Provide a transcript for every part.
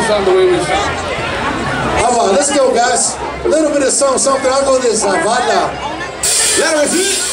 sound the way we sound. Come on, let's go, guys. A little bit of song, something. I'll go this que sí.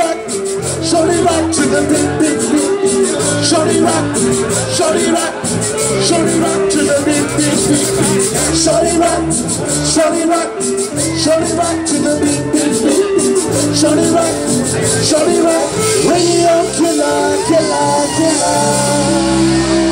rock, shorty rock to the beat, beat, beat. Shorty rock, shorty rock, shorty rock to the beat, beat, beat. Shorty rock, shorty rock, shorty rock to the beat, beat, beat. Shorty rock, shorty rock, ring it up till I, till I.